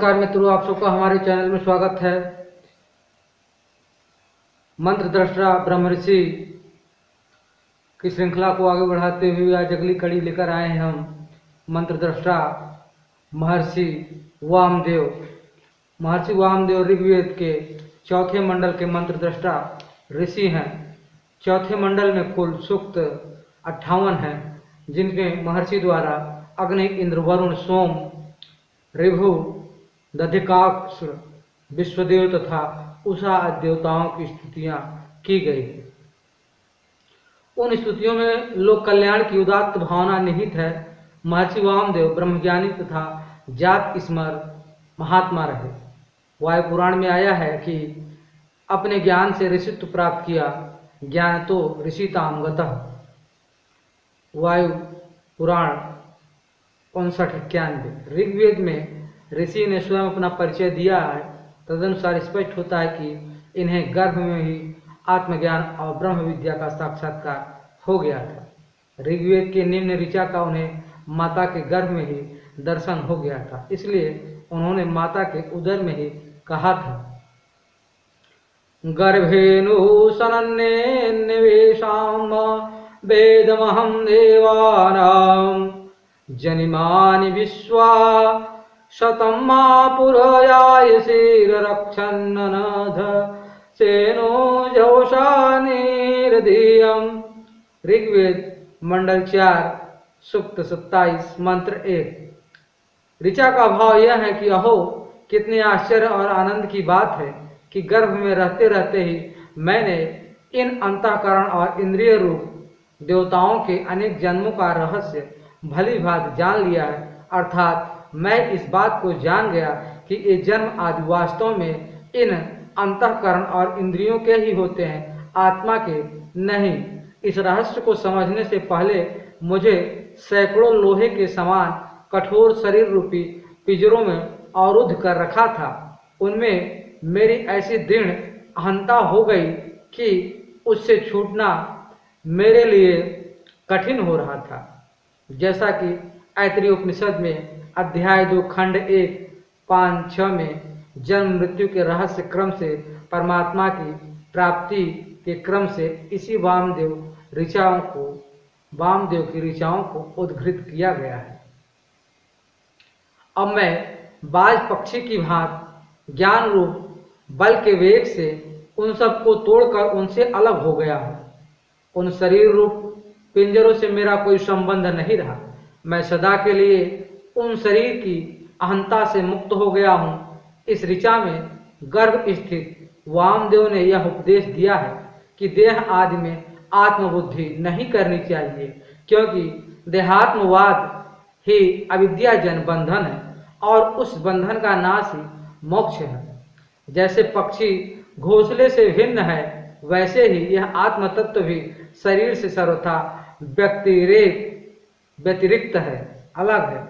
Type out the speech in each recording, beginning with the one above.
नमस्कार मित्रों, आप सबका हमारे चैनल में स्वागत है। मंत्र दृष्टा ब्रह्म ऋषि की श्रृंखला को आगे बढ़ाते हुए आज अगली कड़ी लेकर आए हैं हम। मंत्र दृष्टा महर्षि वामदेव। महर्षि वामदेव ऋग्वेद के चौथे मंडल के मंत्र दृष्टा ऋषि हैं। चौथे मंडल में कुल सूक्त अट्ठावन हैं, जिनके महर्षि द्वारा अग्नि, इंद्र, वरुण, सोम ऋभु दधिकाक्ष विश्वदेव तथा उषा देवताओं की स्तुतियाँ की गई उन स्तुतियों में लोक कल्याण की उदात्त भावना निहित है। महर्षि वामदेव ब्रह्मज्ञानी तथा जात स्मर महात्मा रहे। वायु पुराण में आया है कि अपने ज्ञान से ऋषित्व प्राप्त किया, ज्ञान तो ऋषिताम गतः वायु पुराण उनसठ इक्यानवे, ऋग्वेद में ऋषि ने स्वयं अपना परिचय दिया है, तदनुसार स्पष्ट होता है कि इन्हें गर्भ में ही आत्मज्ञान और ब्रह्म विद्या का साक्षात्कार हो गया था। ऋग्वेद के निम्न ऋचा का उन्हें माता के गर्भ में ही दर्शन हो गया था, इसलिए उन्होंने माता के उदर में ही कहा था। गर्भेनु सनन्ने निवेशाम वेदमहं देवानां जनिमानि विश्वा शतं मा पुरयायशीररक्षन्ननध सेनो जोषानिर्धीयम ऋग्वेद, मंडल चार, सुक्त सत्ताईस, मंत्र एक। ऋचा का भाव यह है कि, अहो, कितने आश्चर्य और आनंद की बात है कि गर्भ में रहते रहते ही मैंने इन अंतःकरण और इंद्रिय रूप देवताओं के अनेक जन्मों का रहस्य भली भांति जान लिया है। अर्थात मैं इस बात को जान गया कि ये जन्म आदि वास्तव में इन अंतकरण और इंद्रियों के ही होते हैं, आत्मा के नहीं। इस रहस्य को समझने से पहले मुझे सैकड़ों लोहे के समान कठोर शरीर रूपी पिजरों में अवरुद्ध कर रखा था। उनमें मेरी ऐसी दृढ़ अहंता हो गई कि उससे छूटना मेरे लिए कठिन हो रहा था। जैसा कि ऐतरीय उपनिषद में अध्याय दो, खंड एक पाँच छ में, जन्म मृत्यु के रहस्य क्रम से, परमात्मा की प्राप्ति के क्रम से, इसी वामदेव ऋचाओं को, वामदेव की ऋचाओं को उद्घृत किया गया है। अब मैं बाज पक्षी की भांत, ज्ञान रूप, बल के वेग से, उन सबको तोड़कर उनसे अलग हो गया हूँ। उन शरीर रूप पिंजरों से मेरा कोई संबंध नहीं रहा। मैं सदा के लिए उन शरीर की अहंता से मुक्त हो गया हूँ। इस ऋचा में गर्भ स्थित वामदेव ने यह उपदेश दिया है कि देह आदि में आत्मबुद्धि नहीं करनी चाहिए, क्योंकि देहात्मवाद ही अविद्याजन बंधन है और उस बंधन का नाश ही मोक्ष है। जैसे पक्षी घोंसले से भिन्न है, वैसे ही यह आत्म तत्व भी शरीर से सर्वथा व्यक्तिरेक व्यतिरिक्त है, अलग है।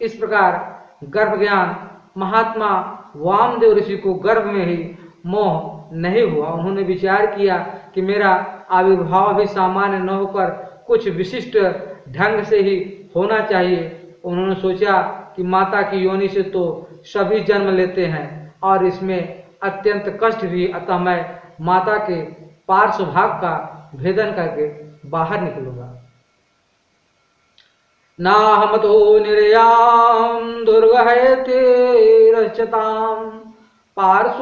इस प्रकार गर्भ ज्ञान महात्मा वामदेव ऋषि को गर्भ में ही मोह नहीं हुआ। उन्होंने विचार किया कि मेरा आविर्भाव भी सामान्य न होकर कुछ विशिष्ट ढंग से ही होना चाहिए। उन्होंने सोचा कि माता की योनि से तो सभी जन्म लेते हैं और इसमें अत्यंत कष्ट भी, अतः मैं माता के पार्श्व भाग का भेदन करके बाहर निकलूँगा। नाहम तो निर्याम दुर्गहते रचताम पार्श्वानग्निर्मा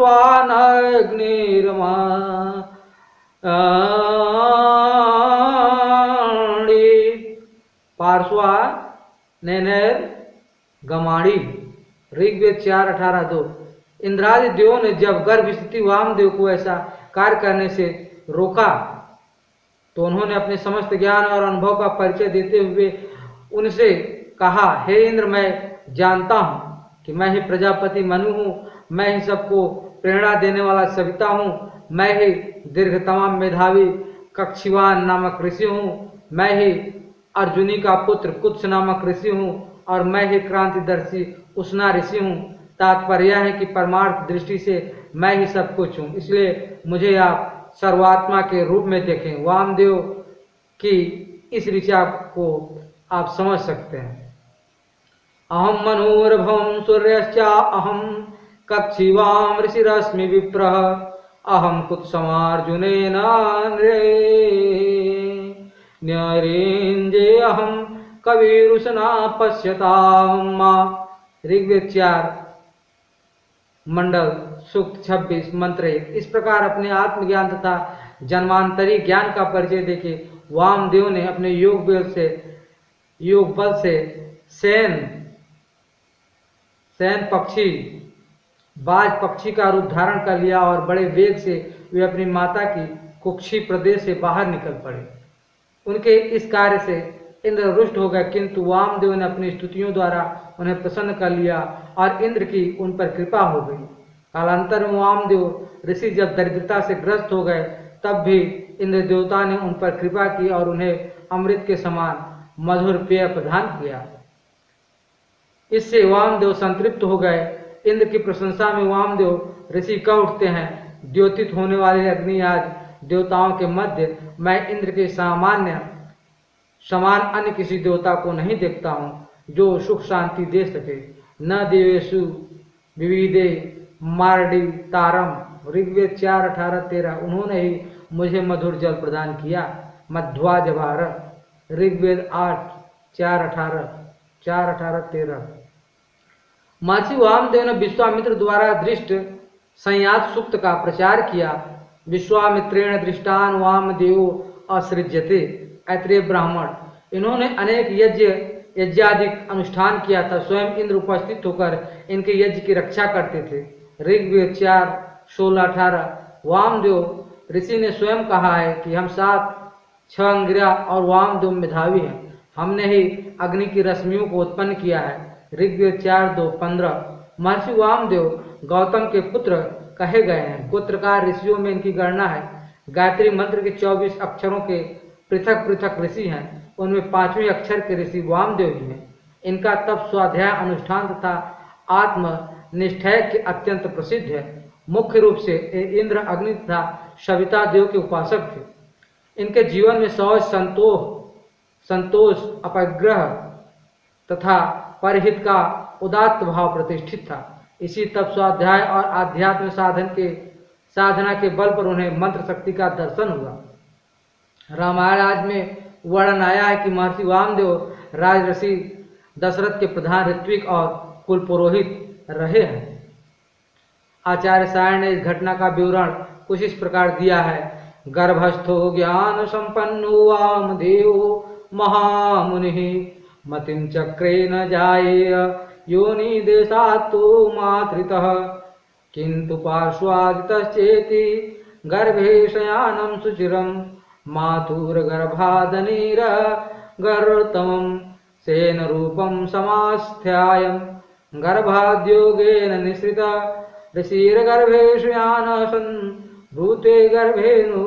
पार्श्वा, नैनर गमाड़ी ऋग्वेद चार अठारह दो। इंद्रादि देवों ने जब गर्भ स्थिति वामदेव को ऐसा कार्य करने से रोका तो उन्होंने अपने समस्त ज्ञान और अनुभव का परिचय देते हुए उनसे कहा, हे इंद्र, मैं जानता हूँ कि मैं ही प्रजापति मनु हूँ, मैं ही सबको प्रेरणा देने वाला सविता हूँ, मैं ही दीर्घ तमाम मेधावी कक्षिवान नामक ऋषि हूँ, मैं ही अर्जुनी का पुत्र कुत्स नामक ऋषि हूँ और मैं ही क्रांतिदर्शी उष्णा ऋषि हूँ। तात्पर्य है कि परमार्थ दृष्टि से मैं ही सब कुछ हूँ। इसलिए मुझे आप सर्वात्मा के रूप में देखें। वामदेव की इस ऋचा को आप समझ सकते हैं। अहम मनोरभम सूर्यश्चा अहम कक्षिवाम ऋषिरश्मि विप्रः। अहम कुत्समार्जुने न्यरेंजे अहम कविरुषना पश्यता ऋग्वेद चार मंडल, सूक्त छब्बीस मंत्र इस प्रकार अपने आत्मज्ञान तथा जन्मांतरी ज्ञान का परिचय देके वामदेव ने अपने योग बल से योग बल से सैन सैन पक्षी, बाज पक्षी का रूप धारण कर लिया और बड़े वेग से वे अपनी माता की कुक्षी प्रदेश से बाहर निकल पड़े। उनके इस कार्य से इंद्र रुष्ट हो गए, किंतु वामदेव ने अपनी स्तुतियों द्वारा उन्हें प्रसन्न कर लिया और इंद्र की उन पर कृपा हो गई। कालांतर में वामदेव ऋषि जब दरिद्रता से ग्रस्त हो गए, तब भी इंद्र देवता ने उन पर कृपा की और उन्हें अमृत के समान मधुर पेय प्रदान किया। इससे वामदेव संतृप्त हो गए। इंद्र की प्रशंसा में वामदेव ऋषि कह उठते हैं? द्योतित होने वाले अग्नि आज देवताओं के मध्य मैं इंद्र के सामान्य, समान अन्य किसी देवता को नहीं देखता हूँ, जो सुख शांति दे सके। न देवेशु, विविधे, मारडी, तारम, ऋग्वेद चार, अठारह, तेरह, उन्होंने ही मुझे मधुर जल प्रदान किया। मध्वा जवार ऋग्वेद आठ, चार अठारह चार अठारह, तेरह। महर्षि वामदेव ने विश्वामित्र द्वारा दृष्ट संयात सुक्त का प्रचार किया। विश्वामित्रेण दृष्टान वामदेव असृजते ऐत्रेय ब्राह्मण। इन्होंने अनेक यज्ञ यज्ञाधिक अनुष्ठान किया था। स्वयं इंद्र उपस्थित होकर इनके यज्ञ की रक्षा करते थे। ऋग्वेद चार, सोलह, अठारह। वामदेव ऋषि ने स्वयं कहा है कि हम सात छह अंग्रिया और वामदेव मेधावी हैं। हमने ही अग्नि की रश्मियों को उत्पन्न किया है। ऋग्वेद चार दो पंद्रह। महर्षि वामदेव गौतम के पुत्र कहे गए हैं। गोत्रकार ऋषियों में इनकी गणना है। गायत्री मंत्र के चौबीस अक्षरों के पृथक पृथक ऋषि हैं। उनमें पाँचवें अक्षर के ऋषि वामदेव ही हैं। इनका तप स्वाध्याय अनुष्ठान तथा आत्म निष्ठय के अत्यंत प्रसिद्ध है। मुख्य रूप से इंद्र, अग्नि तथा सविता देव के उपासक थे। इनके जीवन में सहज संतोष संतोष, अपग्रह तथा परहित का उदात्त भाव प्रतिष्ठित था। इसी तप स्वाध्याय और आध्यात्म साधन के, साधना के बल पर उन्हें मंत्र शक्ति का दर्शन हुआ। रामायण आज में वर्णन आया है कि महर्षि वामदेव राजऋषि दशरथ के प्रधान ऋत्विक और कुल पुरोहित रहे हैं। आचार्य सायण ने इस घटना का विवरण कुछ इस प्रकार दिया है। गर्भस्थो ज्ञान संपन्नो वामदेव महामुनि मतिं चक्रे न जाये योनि देशात्तु मातृतः। किन्तु पार्श्वादितश्चेति गर्भे शयानं सुचिरं मातुर्गर्भादनीर गर्तमं सेनरूपं समास्थ्यायं गर्भाद्योगेन निःसृत। ऋषिर्गर्भे शयान सन् भूते गर्भेनु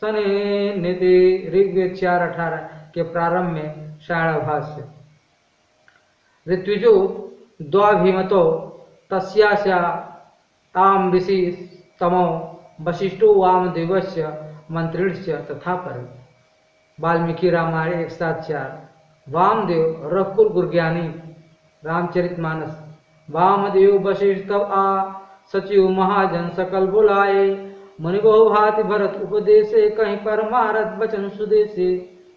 सने नीति ऋग्वेद चार अठारह के प्रारंभ में शाणाभाष्य ऋत्विजो द्वाभिमतो तस्यास्या ताम ऋषि तमो वशिष्ठो वामदेवस्य मंत्रिणस्य तथा पर वाल्मीकि रामायण एक सात चार वामदेव रघुकुल गुरज्ञानी, रामचरित मानस। वामदेव वशिष्ठ आ सचिव महाजन सकल बुलाए। मुनि बहु भाति भरत उपदेशे कहीं पर मारत वचन सुदेशे।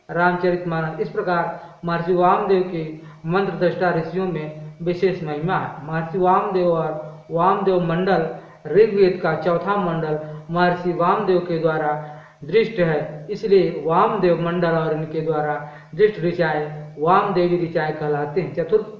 रामचरित मानस इस प्रकार महर्षि वामदेव के मंत्र दृष्टा ऋषियों में विशेष महिमा है। महर्षि वामदेव और वामदेव मंडल, ऋग्वेद का चौथा मंडल महर्षि वामदेव के द्वारा दृष्ट है। इसलिए वामदेव मंडल और इनके द्वारा दृष्ट ऋचाए वामदेवी ऋचाए कहलाते हैं। चतुर्थ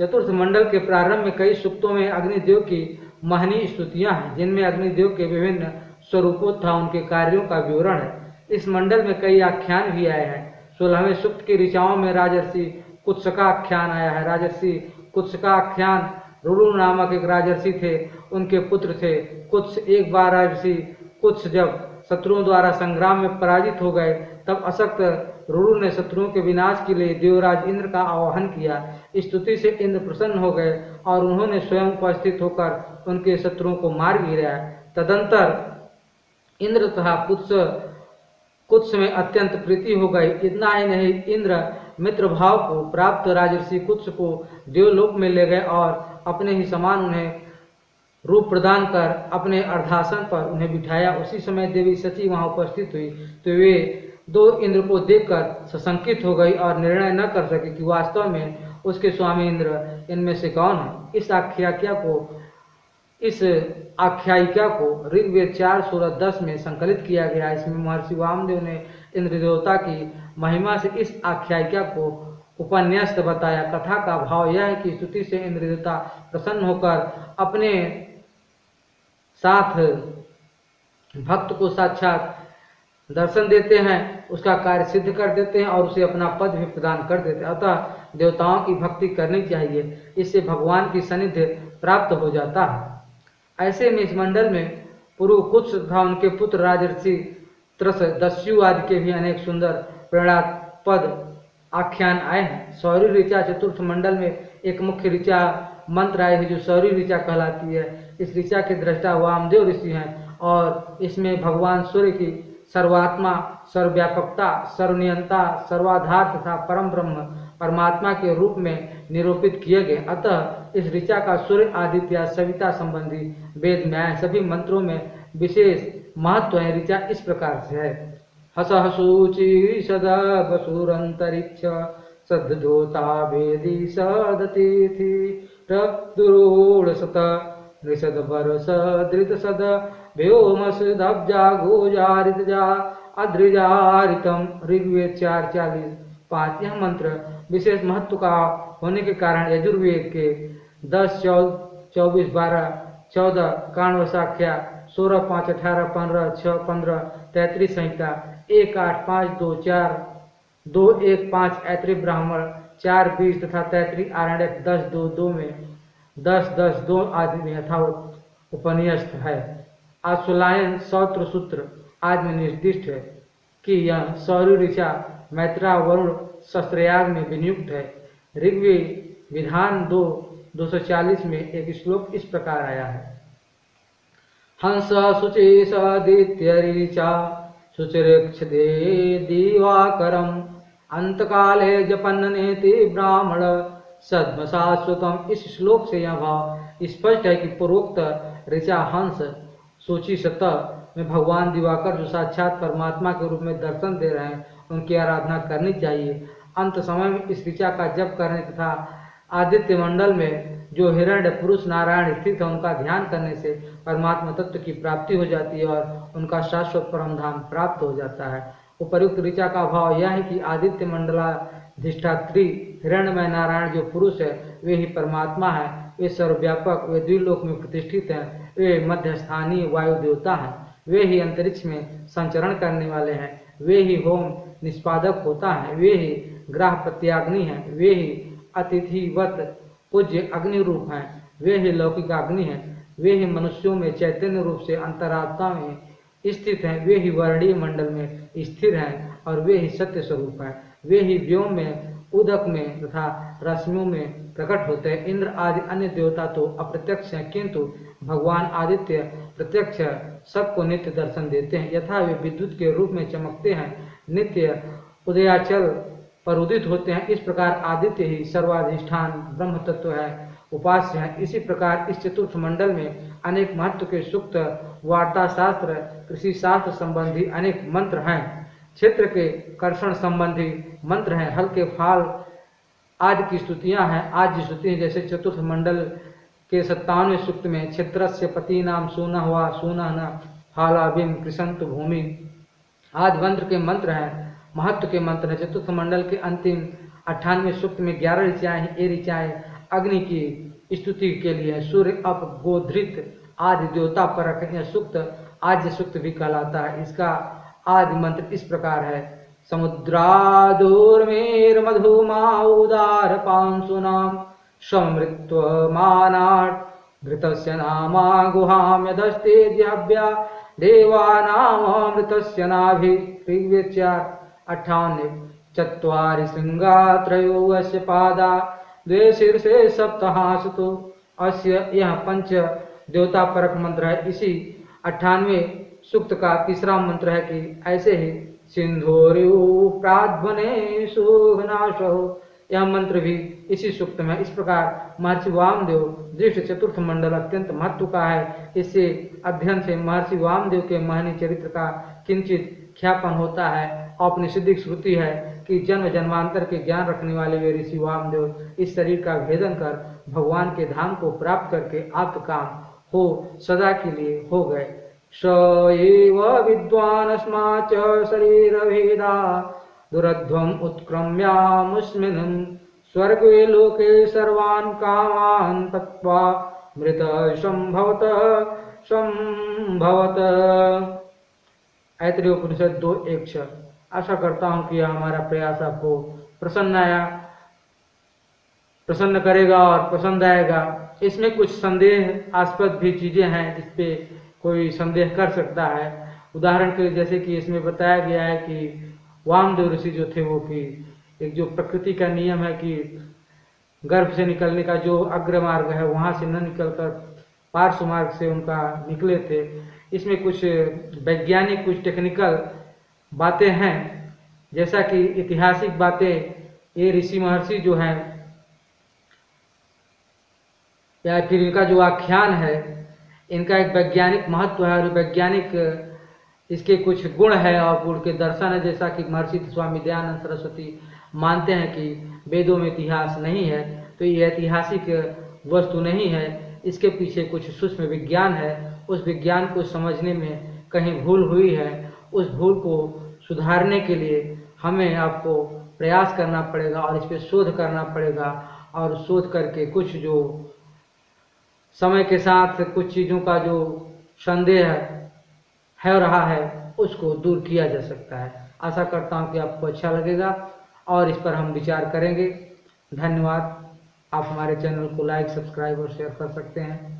चतुर्थ मंडल के प्रारंभ में कई सूक्तों में अग्निदेव की महनी स्तुतियाँ हैं, जिनमें अग्निदेव के विभिन्न स्वरूपों तथा उनके कार्यों का विवरण है। इस मंडल में कई आख्यान भी आए हैं। सोलहवें सुक्त की ऋचाओं में राजर्षि कुत्स का आख्यान आया है। राजर्षि कुत्स का आख्यान रुरु नामक एक राजर्षि थे, उनके पुत्र थे। कुत्स एक बार राजर्षि, कुत्स जब शत्रुओं द्वारा संग्राम में पराजित हो गए, तब अशक्त रुरु ने शत्रुओं के विनाश के लिए देवराज इंद्र का आह्वान किया। स्तुति से इंद्र प्रसन्न हो गए और उन्होंने स्वयं उपस्थित होकर उनके शत्रुओं को मार गिराया तदंतर इंद्र तथा कुत्स कुछ में अत्यंत प्रीति हो गई इतना ही नहीं, इंद्र मित्र भाव को प्राप्त राजर्षि कुत्स को देवलोक में ले गए और अपने ही समान उन्हें रूप प्रदान कर अपने अर्धासन पर उन्हें बिठाया। उसी समय देवी सची वहाँ उपस्थित हुई तो वे दो इंद्र को देखकर सशंकित हो गई और निर्णय न कर सके कि वास्तव में उसके स्वामी इंद्र इनमें से कौन है। इस आख्याख्या को इस आख्यायिका को ऋग्वेद चार सोलह दस में संकलित किया गया। इसमें महर्षि वामदेव ने इंद्र देवता की महिमा से इस आख्यायिका को उपन्यास्त बताया। कथा का भाव यह है कि स्तुति से इंद्र देवता प्रसन्न होकर अपने साथ भक्त को साक्षात दर्शन देते हैं, उसका कार्य सिद्ध कर देते हैं और उसे अपना पद भी प्रदान कर देते हैं। अतः देवताओं की भक्ति करनी चाहिए, इससे भगवान की सनिध्य प्राप्त हो जाता है। ऐसे में इस मंडल में पूर्व कुछ तथा उनके पुत्र राजर्षि त्रस दस्यु आदि के भी अनेक सुंदर प्रेरणापद आख्यान आए हैं। सौरी ऋचा चतुर्थ मंडल में एक मुख्य ऋचा मंत्र आए हैं, जो सौरी ऋचा कहलाती है। इस ऋचा के दृष्टा वामदेव ऋषि हैं और इसमें भगवान सूर्य की सर्वात्मा, सर्वव्यापकता, सर्वनियंता, सर्वाधार तथा परम ब्रह्म परमात्मा के रूप में निरूपित किए गए अतः इस ऋचा का सूर्य, आदित्य, सविता संबंधी वेद में सभी मंत्रों में विशेष महत्व है। ऋचा इस प्रकार से है। हस हसूची सदा बसुरंतरिक्ष सद्धोता वेदी सदतिथि सत नृषद बरस धृत सद व्योमस दब्जा गोजारित जा अद्रिजारितम ऋग्वेद चार चालीस पाँच यह मंत्र विशेष महत्व का होने के कारण यजुर्वेद के दस, चौ, चौबीस, बारह, चौदह काणवसाख्या सोलह, पाँच, अठारह, पंद्रह छः पंद्रह तैतरीस संहिता, एक, आठ, पाँच, दो, चार, दो, एक, पाँच ऐत्री ब्राह्मण, चार, बीस तथा तैतरी आरण्यक, दस, दो दो में, दस दस, दो आदि यथावत उपनियस्त है। आशुलायन सौत्र सूत्र आदि निर्दिष्ट है कि यह सौर ऋषा मैत्रा, वरुण शस्त्रयाग में विनियुक्त है। ऋग्वेद विधान दो 240 में एक श्लोक इस प्रकार आया है। हंस शुचि सदित्यरीचा शुचिरक्ष दे दिवाकरम अंतकाले जपन नेति ब्राह्मण सद्म शाश्वतम इस श्लोक से यह भाव स्पष्ट है कि पूर्वोक्त ऋचा हंस सोची सतह में भगवान दिवाकर जो साक्षात परमात्मा के रूप में दर्शन दे रहे हैं उनकी आराधना करनी चाहिए। अंत समय में इस ऋचा का जप करने तथा आदित्य मंडल में जो हिरण्य पुरुष नारायण स्थित है, उनका ध्यान करने से परमात्मा तत्व की प्राप्ति हो जाती है और उनका शाश्वत परम धाम प्राप्त हो जाता है। उपर्युक्त ऋचा का भाव यह है कि आदित्य मंडलाधिष्ठात्री हिरण्यमय नारायण जो पुरुष है, वे ही परमात्मा है। वे सर्वव्यापक, वे द्विलोक में प्रतिष्ठित हैं। वे मध्य स्थानीय वायु देवता हैं। वे ही अंतरिक्ष में संचरण करने वाले हैं। वे ही होम निष्पादक होता है, वे ही ग्रह प्रत्याग्नि हैं, वे ही अतिथिवत पूज्य अग्नि रूप हैं, वे ही लौकिक अग्नि हैं, वे ही मनुष्यों में चैतन्य रूप से अंतरात्मा में स्थित हैं, वे ही वर्णीय मंडल में स्थिर हैं और वे ही सत्य स्वरूप हैं, वे ही व्योम में, उदक में तथा रश्मियों में प्रकट होते हैं। इंद्र आदि अन्य देवता तो अप्रत्यक्ष हैं, किंतु भगवान आदित्य प्रत्यक्ष सबको नित्य दर्शन देते हैं, यथा वे विद्युत के रूप में चमकते हैं नित्य उदयाचल पर उदित होते हैं। इस प्रकार आदित्य ही सर्वाधिष्ठान ब्रह्म तत्व है, उपास्य है। इसी प्रकार इस चतुर्थ मंडल में अनेक महत्व के सुक्त वार्ता शास्त्र कृषि शास्त्र संबंधी अनेक मंत्र हैं। क्षेत्र के कर्षण संबंधी मंत्र हैं। हल्के फाल आदि की स्तुतियाँ हैं। आज की स्तुति जैसे चतुर्थ मंडल के सत्तानवे सूक्त में क्षेत्र से पति नाम सोना हुआ सोना न फाला फालाभिम कृषंत भूमि। आदि मंत्र के मंत्र हैं, महत्व के मंत्र हैं चतुर्थ मंडल के अंतिम अट्ठानवे सूक्त में ग्यारह ऋचाएँ ये ऋचाएँ अग्नि की स्तुति के लिए, सूर्य अप गोधृत आदि देवता पर यह सूक्त, आद्य सूक्त भी कहलाता है। इसका आदि मंत्र इस प्रकार है, समुद्रादुर्मेर मधुमा उदार पांसुनाम समृत्व मानाट घृतस्य नामा गुहाम यदस्ते दिव्या देवानामृतस्य नाभि ऋग्वेद चार चत्वारि श्रृंगा त्रयो अस्य पादा द्वे शीर्षे सप्तहासुतो अस्य यह पंच देवता परक मंत्र है इसी अट्ठानवे सूक्त का तीसरा मंत्र है कि ऐसे ही सिंधोरु प्राध्वने सुघनाशो यह मंत्र भी इसी सूक्त में। इस प्रकार महर्षि वामदेव दृष्ट चतुर्थ मंडल अत्यंत महत्व का है। इससे अध्ययन से महर्षि वामदेव के महनी चरित्र का किंचित ख्यापन होता है। औपनिषदिक श्रुति है कि जन्म जन्मांतर के ज्ञान रखने वाले वे ऋषि वामदेव इस शरीर का भेदन कर भगवान के धाम को प्राप्त करके आप काम हो, सदा के लिए हो गए। स एव विद्वानस्मा च शरीर भेदा दुरध्वम उत्क्रम्यामुस्मिन् स्वर्गे लोके सर्वान् कामान् तत्वा मृत संभवत संभवत ऐतरेय उपनिषद दो एक छः। आशा करता हूँ कि हमारा प्रयास आपको प्रसन्न आया, प्रसन्न करेगा और पसंद आएगा। इसमें कुछ संदेह आस्पद भी चीज़ें हैं जिस पे कोई संदेह कर सकता है। उदाहरण के जैसे कि इसमें बताया गया है कि वामदेव ऋषि जो थे वो कि एक जो प्रकृति का नियम है कि गर्भ से निकलने का जो अग्र मार्ग है, वहाँ से न निकलकर पार्श्व मार्ग से उनका निकले थे। इसमें कुछ वैज्ञानिक, कुछ टेक्निकल बातें हैं। जैसा कि ऐतिहासिक बातें, ये ऋषि महर्षि जो हैं, या फिर इनका जो आख्यान है, इनका एक वैज्ञानिक महत्व है और वैज्ञानिक इसके कुछ गुण है और गुण के दर्शन है, जैसा कि महर्षि स्वामी दयानंद सरस्वती मानते हैं कि वेदों में इतिहास नहीं है तो ये ऐतिहासिक वस्तु नहीं है। इसके पीछे कुछ सूक्ष्म विज्ञान है। उस विज्ञान को समझने में कहीं भूल हुई है। उस भूल को सुधारने के लिए हमें आपको प्रयास करना पड़ेगा और इस पर शोध करना पड़ेगा और शोध करके कुछ जो समय के साथ कुछ चीज़ों का जो संदेह है रहा है, उसको दूर किया जा सकता है। आशा करता हूँ कि आपको अच्छा लगेगा और इस पर हम विचार करेंगे। धन्यवाद। आप हमारे चैनल को लाइक, सब्सक्राइब और शेयर कर सकते हैं।